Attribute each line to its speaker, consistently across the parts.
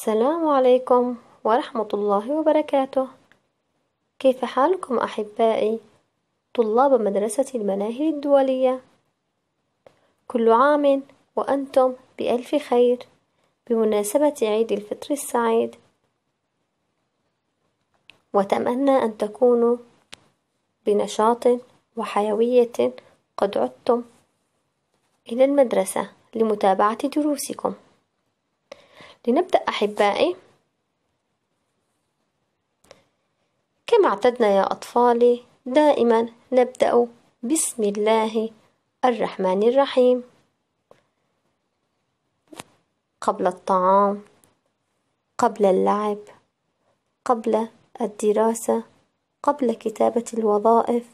Speaker 1: السلام عليكم ورحمة الله وبركاته. كيف حالكم أحبائي؟ طلاب مدرسة المناهل الدولية. كل عام وأنتم بألف خير بمناسبة عيد الفطر السعيد. وأتمنى أن تكونوا بنشاط وحيوية قد عدتم إلى المدرسة لمتابعة دروسكم. لنبدأ أحبائي. كما اعتدنا يا أطفالي دائما نبدأ بسم الله الرحمن الرحيم. قبل الطعام قبل اللعب قبل الدراسة قبل كتابة الوظائف.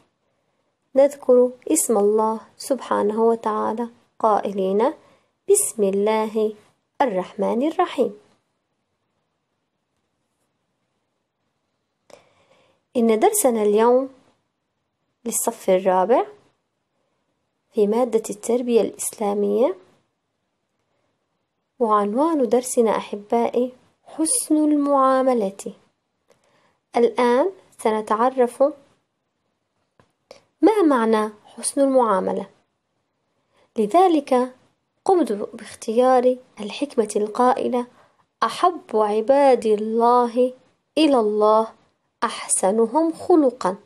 Speaker 1: نذكر اسم الله سبحانه وتعالى قائلين بسم الله الرحمن الرحيم. إن درسنا اليوم للصف الرابع في مادة التربية الإسلامية وعنوان درسنا أحبائي حسن المعاملة. الآن سنتعرف ما معنى حسن المعاملة. لذلك قمت باختيار الحكمة القائلة أحب عباد الله إلى الله أحسنهم خلقا.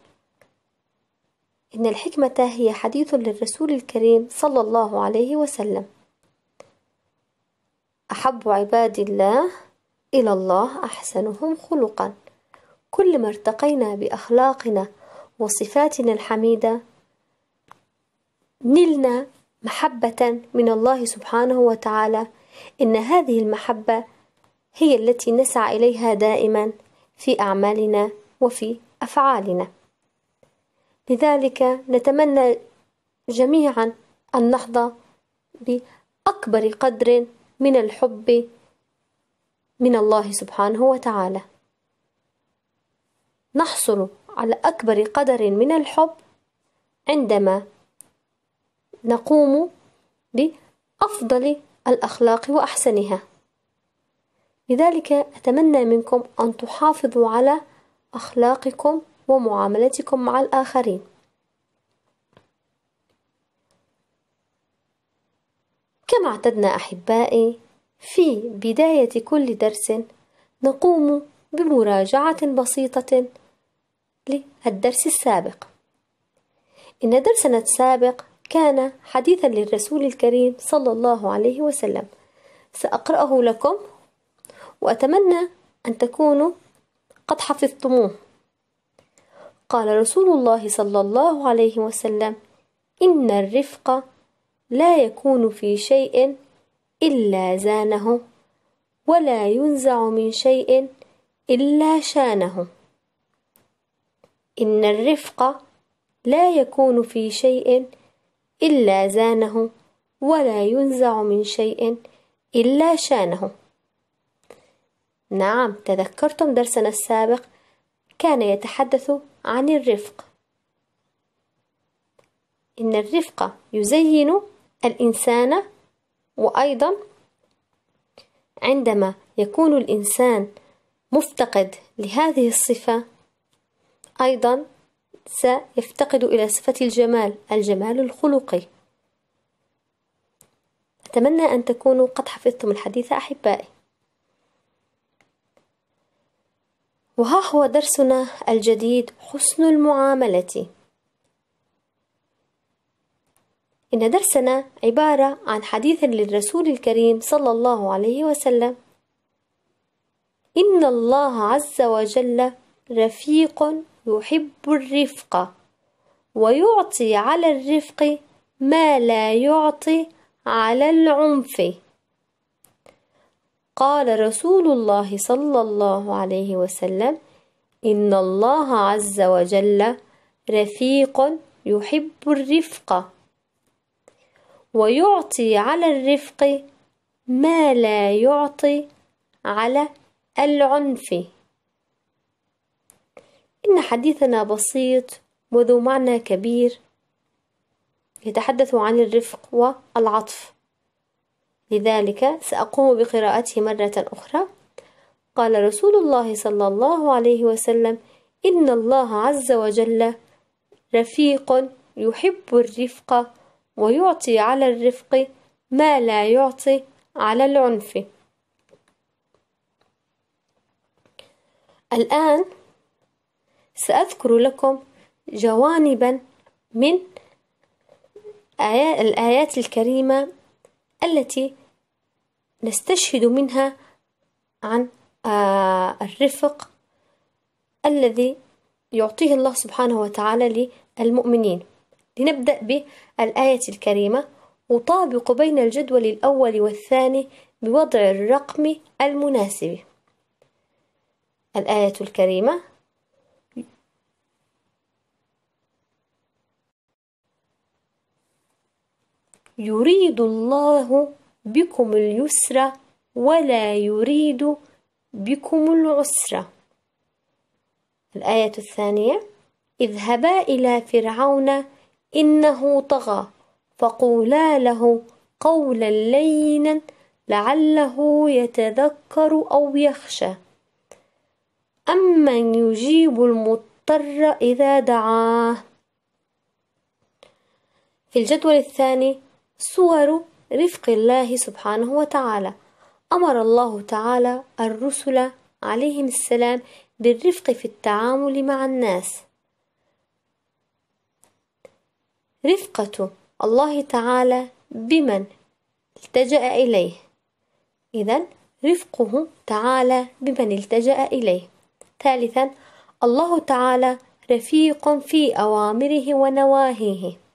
Speaker 1: إن الحكمة هي حديث للرسول الكريم صلى الله عليه وسلم. أحب عباد الله إلى الله أحسنهم خلقا. كلما ارتقينا بأخلاقنا وصفاتنا الحميدة نلنا محبة من الله سبحانه وتعالى. إن هذه المحبة هي التي نسعى إليها دائما في أعمالنا وفي أفعالنا. لذلك نتمنى جميعا أن نحظى بأكبر قدر من الحب من الله سبحانه وتعالى. نحصل على أكبر قدر من الحب عندما نقوم بأفضل الأخلاق وأحسنها. لذلك أتمنى منكم أن تحافظوا على أخلاقكم ومعاملتكم مع الآخرين. كما اعتدنا أحبائي في بداية كل درس نقوم بمراجعة بسيطة للدرس السابق. إن درسنا السابق كان حديثا للرسول الكريم صلى الله عليه وسلم. سأقرأه لكم وأتمنى أن تكونوا قد حفظتموه. قال رسول الله صلى الله عليه وسلم إن الرفق لا يكون في شيء إلا زانه ولا ينزع من شيء إلا شانه. إن الرفق لا يكون في شيء إلا زانه ولا ينزع من شيء إلا شانه. نعم تذكرتم درسنا السابق كان يتحدث عن الرفق. إن الرفق يزين الإنسان وأيضا عندما يكون الإنسان مفتقد لهذه الصفة أيضا سيفتقد إلى صفة الجمال الجمال الخلقي. أتمنى أن تكونوا قد حفظتم الحديث أحبائي. وها هو درسنا الجديد حسن المعاملة. إن درسنا عبارة عن حديث للرسول الكريم صلى الله عليه وسلم. إن الله عز وجل رفيق يحب الرفق ويعطي على الرفق ما لا يعطي على العنف. قال رسول الله صلى الله عليه وسلم إن الله عز وجل رفيق يحب الرفق ويعطي على الرفق ما لا يعطي على العنف. إن حديثنا بسيط وذو معنى كبير. يتحدث عن الرفق والعطف. لذلك سأقوم بقراءته مرة أخرى. قال رسول الله صلى الله عليه وسلم إن الله عز وجل رفيق يحب الرفق ويعطي على الرفق ما لا يعطي على العنف. الآن سأذكر لكم جوانبا من الآيات الكريمة التي نستشهد منها عن آه، الرفق الذي يعطيه الله سبحانه وتعالى للمؤمنين. لنبدأ بالآية الكريمة. أطابق بين الجدول الأول والثاني بوضع الرقم المناسب. الآية الكريمة يريد الله بكم اليسر ولا يريد بكم العسر. الآية الثانية اذهبا إلى فرعون إنه طغى فقولا له قولا لينا لعله يتذكر أو يخشى. أمن يجيب المضطر إذا دعاه. في الجدول الثاني صور رفق الله سبحانه وتعالى. أمر الله تعالى الرسل عليهم السلام بالرفق في التعامل مع الناس. رفقة الله تعالى بمن التجأ إليه. إذا رفقه تعالى بمن التجأ إليه. ثالثا الله تعالى رفيق في أوامره ونواهيه.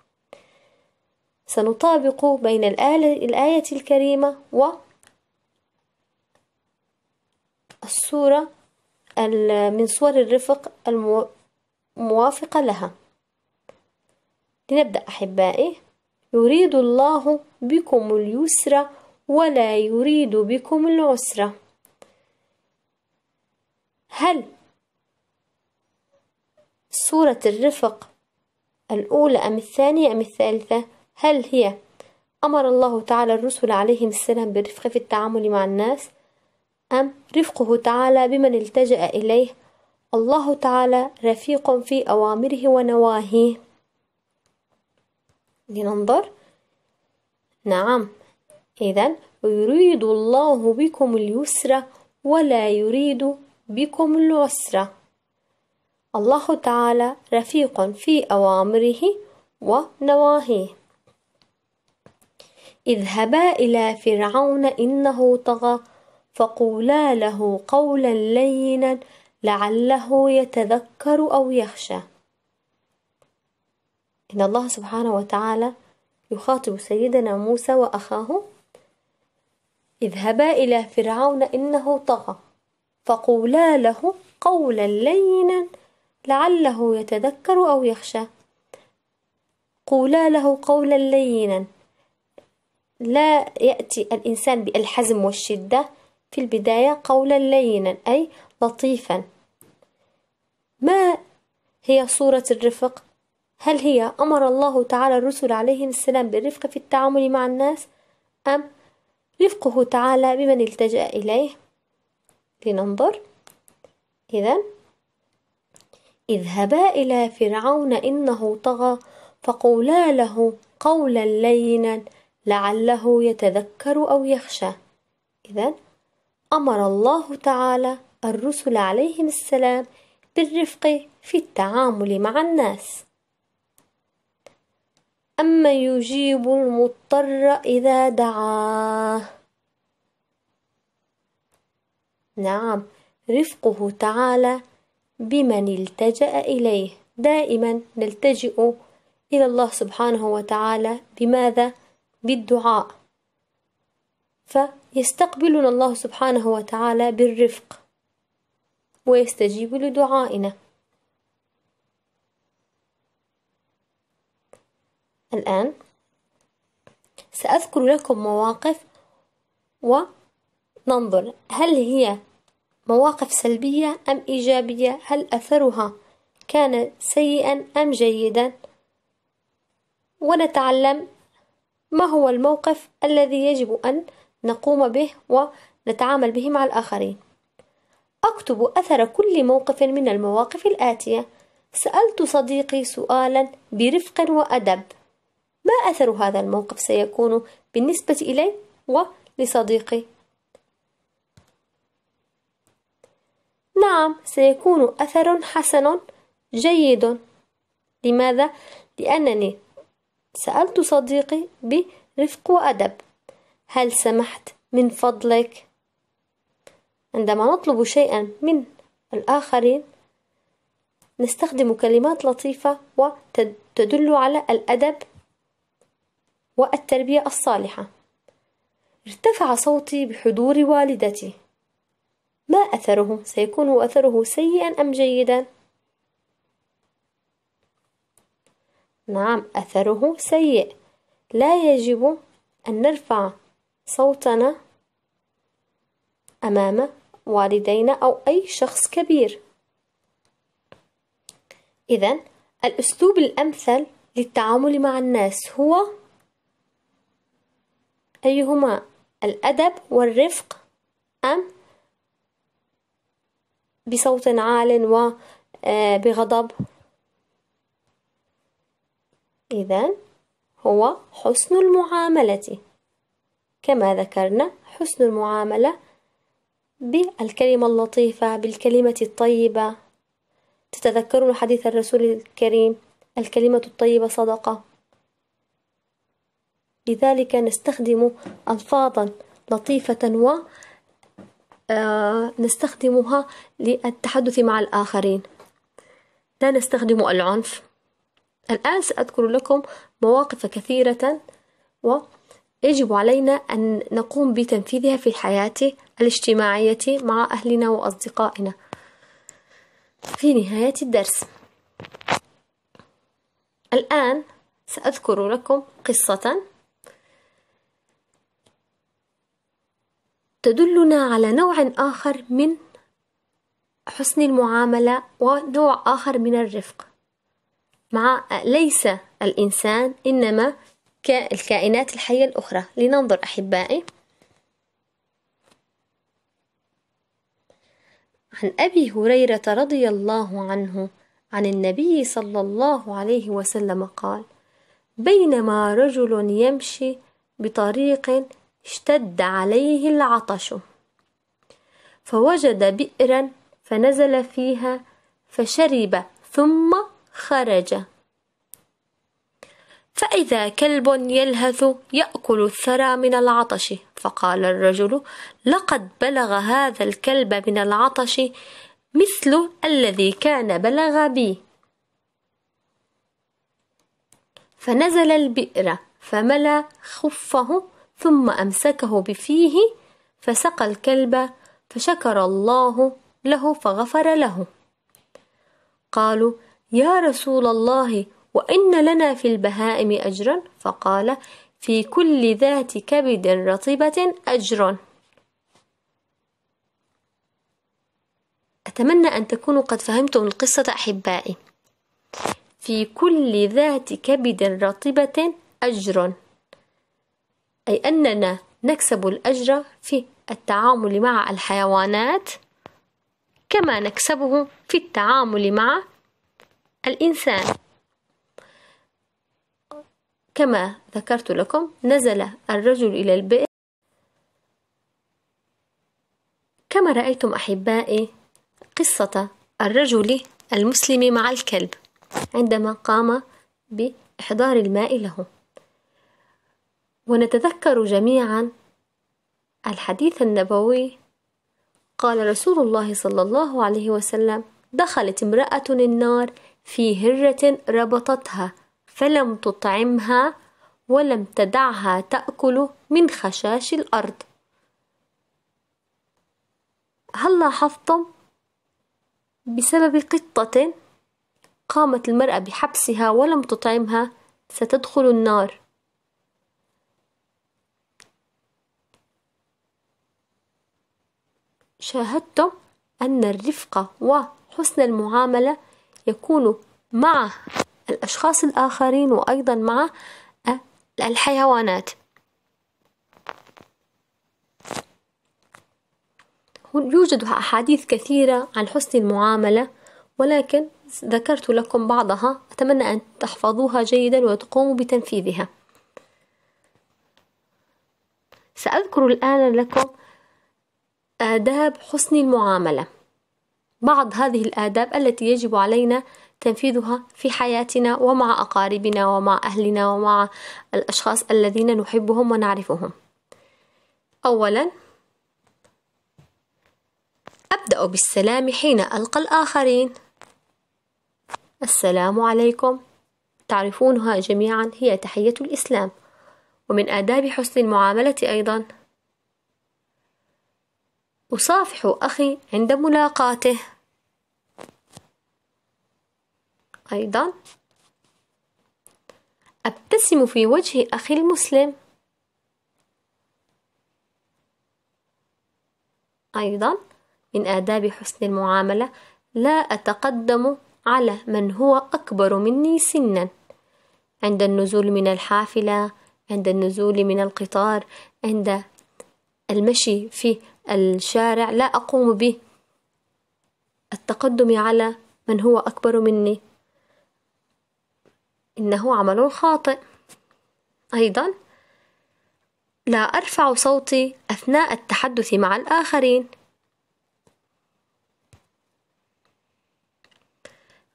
Speaker 1: سنطابق بين الآية الكريمة و الصورة من صور الرفق الموافقة لها. لنبدأ أحبائي. يريد الله بكم اليسر ولا يريد بكم العسر. هل صورة الرفق الأولى أم الثانية أم الثالثة؟ هل هي أمر الله تعالى الرسل عليهم السلام بالرفق في التعامل مع الناس؟ أم رفقه تعالى بمن التجأ إليه؟ الله تعالى رفيق في أوامره ونواهيه. لننظر. نعم. إذا يريد الله بكم اليسر ولا يريد بكم العسر. الله تعالى رفيق في أوامره ونواهيه. اذهبا إلى فرعون إنه طغى فقولا له قولا لينا لعله يتذكر أو يخشى. إن الله سبحانه وتعالى يخاطب سيدنا موسى وأخاه. اذهبا إلى فرعون إنه طغى فقولا له قولا لينا لعله يتذكر أو يخشى. قولا له قولا لينا لا يأتي الإنسان بالحزم والشدة في البداية قولا لينا أي لطيفا ما هي صورة الرفق؟ هل هي أمر الله تعالى الرسل عليهم السلام بالرفق في التعامل مع الناس أم رفقه تعالى بمن التجأ إليه؟ لننظر إذا اذهبا إلى فرعون إنه طغى فقولا له قولا لينا لعله يتذكر أو يخشى. إذا أمر الله تعالى الرسل عليهم السلام بالرفق في التعامل مع الناس. أما يجيب المضطر إذا دعاه. نعم رفقه تعالى بمن التجأ إليه. دائما نلتجئ إلى الله سبحانه وتعالى. بماذا؟ بالدعاء. فيستقبلنا الله سبحانه وتعالى بالرفق ويستجيب لدعائنا. الآن سأذكر لكم مواقف وننظر. هل هي مواقف سلبية أم إيجابية؟ هل أثرها كان سيئا أم جيدا؟ ونتعلم ما هو الموقف الذي يجب أن نقوم به ونتعامل به مع الآخرين؟ أكتب أثر كل موقف من المواقف الآتية. سألت صديقي سؤالا برفق وأدب. ما أثر هذا الموقف سيكون بالنسبة إلي ولصديقي؟ نعم سيكون أثر حسن جيد. لماذا؟ لأنني سألت صديقي برفق وأدب هل سمحت من فضلك عندما نطلب شيئا من الآخرين نستخدم كلمات لطيفة وتدل على الأدب والتربية الصالحة ارتفع صوتي بحضور والدتي ما أثره؟ سيكون أثره سيئا أم جيدا؟ نعم أثره سيء. لا يجب أن نرفع صوتنا أمام والدينا أو أي شخص كبير. إذا الأسلوب الأمثل للتعامل مع الناس هو أيهما الأدب والرفق أم بصوت عال وبغضب آه، إذا هو حسن المعاملة. كما ذكرنا حسن المعاملة بالكلمة اللطيفة بالكلمة الطيبة. تتذكرون حديث الرسول الكريم الكلمة الطيبة صدقة. لذلك نستخدم ألفاظا لطيفة و آه، نستخدمها للتحدث مع الآخرين. لا نستخدم العنف. الآن سأذكر لكم مواقف كثيرة ويجب علينا أن نقوم بتنفيذها في الحياة الاجتماعية مع أهلنا وأصدقائنا. في نهاية الدرس. الآن سأذكر لكم قصة تدلنا على نوع آخر من حسن المعاملة ونوع آخر من الرفق. مع ليس الإنسان إنما الكائنات الحية الأخرى. لننظر أحبائي. عن أبي هريرة رضي الله عنه عن النبي صلى الله عليه وسلم قال بينما رجل يمشي بطريق اشتد عليه العطش فوجد بئرا فنزل فيها فشرب ثم خرج. فإذا كلب يلهث يأكل الثرى من العطش فقال الرجل لقد بلغ هذا الكلب من العطش مثل الذي كان بلغ بي. فنزل البئر فملأ خفه ثم أمسكه بفيه فسقى الكلب فشكر الله له فغفر له. قالوا يا رسول الله وإن لنا في البهائم أجرا؟ فقال في كل ذات كبد رطبة أجر. أتمنى أن تكونوا قد فهمتم القصة أحبائي. في كل ذات كبد رطبة أجر. أي أننا نكسب الأجر في التعامل مع الحيوانات كما نكسبه في التعامل مع الإنسان كما ذكرت لكم نزل الرجل إلى البئر. كما رأيتم أحبائي قصة الرجل المسلم مع الكلب عندما قام بإحضار الماء له. ونتذكر جميعا الحديث النبوي قال رسول الله صلى الله عليه وسلم دخلت امرأة النار في هرة ربطتها فلم تطعمها ولم تدعها تأكل من خشاش الأرض. هل لاحظتم بسبب قطة قامت المرأة بحبسها ولم تطعمها ستدخل النار؟ شاهدتم أن الرفقة وحسن المعاملة يكون مع الأشخاص الآخرين وأيضا مع الحيوانات. يوجد أحاديث كثيرة عن حسن المعاملة ولكن ذكرت لكم بعضها. أتمنى أن تحفظوها جيدا وتقوموا بتنفيذها. سأذكر الآن لكم آداب حسن المعاملة. بعض هذه الآداب التي يجب علينا تنفيذها في حياتنا ومع أقاربنا ومع أهلنا ومع الأشخاص الذين نحبهم ونعرفهم. أولا أبدأ بالسلام حين ألقى الآخرين. السلام عليكم. تعرفونها جميعا هي تحية الإسلام. ومن آداب حسن المعاملة أيضا. أصافح أخي عند ملاقاته. أيضا. أبتسم في وجه أخي المسلم. أيضا. من آداب حسن المعاملة لا أتقدم على من هو أكبر مني سنا. عند النزول من الحافلة عند النزول من القطار عند المشي في الشارع لا أقوم به. التقدم على من هو أكبر مني. إنه عمل خاطئ. أيضا لا أرفع صوتي أثناء التحدث مع الآخرين.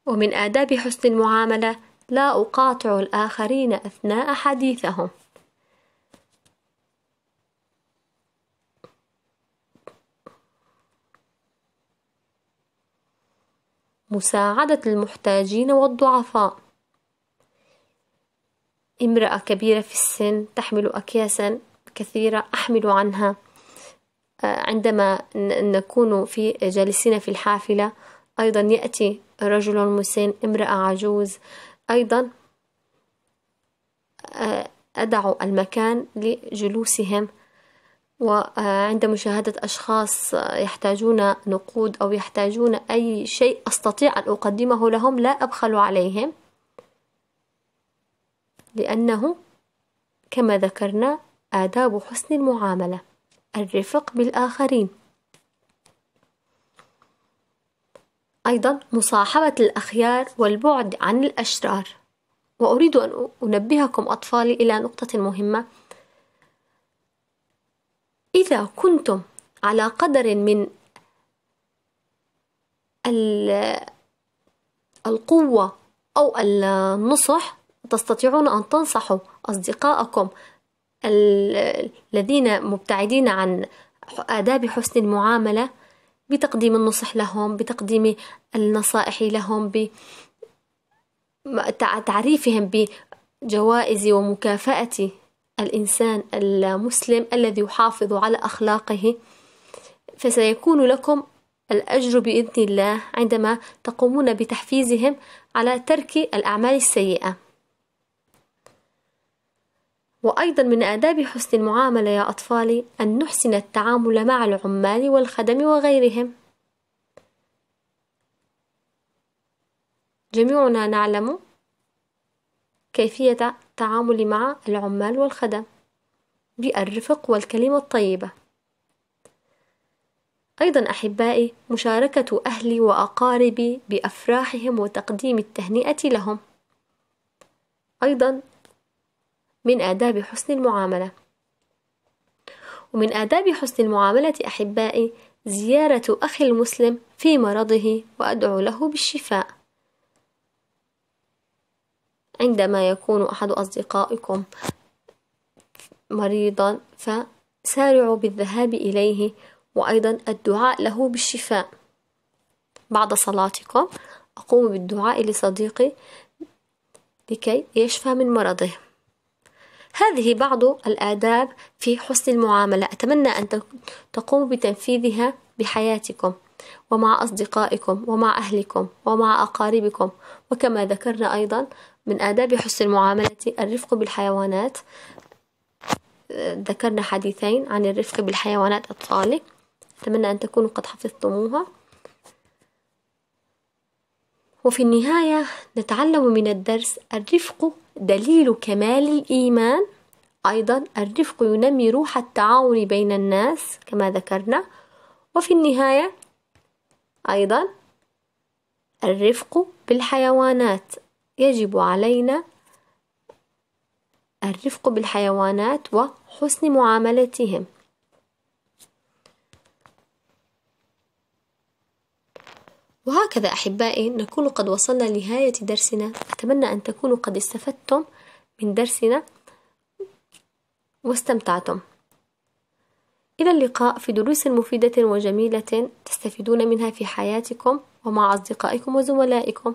Speaker 1: ومن آداب حسن المعاملة لا أقاطع الآخرين أثناء حديثهم. مساعدة المحتاجين والضعفاء. امرأة كبيرة في السن تحمل أكياسا كثيرة أحمل عنها. آه، عندما نكون في جالسين في الحافلة أيضا يأتي رجل مسن امرأة عجوز. أيضا آه، أدع المكان لجلوسهم. وعند مشاهدة أشخاص يحتاجون نقود أو يحتاجون أي شيء أستطيع أن أقدمه لهم لا أبخل عليهم لأنه كما ذكرنا آداب حسن المعاملة الرفق بالآخرين. أيضا مصاحبة الأخيار والبعد عن الأشرار. وأريد أن أنبهكم أطفالي إلى نقطة مهمة. إذا كنتم على قدر من القوة أو النصح تستطيعون أن تنصحوا أصدقائكم الذين مبتعدين عن آداب حسن المعاملة بتقديم النصح لهم بتقديم النصائح لهم بتعريفهم بجوائز ومكافأة الإنسان المسلم الذي يحافظ على أخلاقه فسيكون لكم الأجر بإذن الله عندما تقومون بتحفيزهم على ترك الأعمال السيئة. وأيضا من آداب حسن المعاملة يا أطفالي أن نحسن التعامل مع العمال والخدم وغيرهم. جميعنا نعلم كيفية التعامل مع العمال والخدم. بالرفق والكلمة الطيبة. أيضا أحبائي مشاركة أهلي وأقاربي بأفراحهم وتقديم التهنئة لهم. أيضا من آداب حسن المعاملة. ومن آداب حسن المعاملة أحبائي زيارة أخي المسلم في مرضه وأدعو له بالشفاء. عندما يكون أحد أصدقائكم مريضا فسارعوا بالذهاب إليه وأيضا الدعاء له بالشفاء. بعد صلاتكم أقوم بالدعاء لصديقي لكي يشفى من مرضه. هذه بعض الآداب في حسن المعاملة. أتمنى أن تقوموا بتنفيذها بحياتكم ومع أصدقائكم ومع أهلكم ومع أقاربكم. وكما ذكرنا أيضا من آداب حسن المعاملة الرفق بالحيوانات. ذكرنا حديثين عن الرفق بالحيوانات أطفالي أتمنى أن تكونوا قد حفظتموها. وفي النهاية نتعلم من الدرس الرفق دليل كمال الإيمان. أيضا الرفق ينمي روح التعاون بين الناس كما ذكرنا. وفي النهاية أيضا الرفق بالحيوانات. يجب علينا الرفق بالحيوانات وحسن معاملتهم. وهكذا أحبائي نكون قد وصلنا لنهاية درسنا. أتمنى أن تكونوا قد استفدتم من درسنا واستمتعتم. إلى اللقاء في دروس مفيدة وجميلة تستفيدون منها في حياتكم ومع أصدقائكم وزملائكم.